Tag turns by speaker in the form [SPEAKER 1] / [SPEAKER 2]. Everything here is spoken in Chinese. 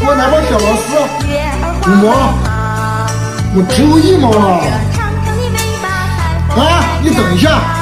[SPEAKER 1] 给我拿包小螺丝，五毛，我只有一毛了。啊，你等一下。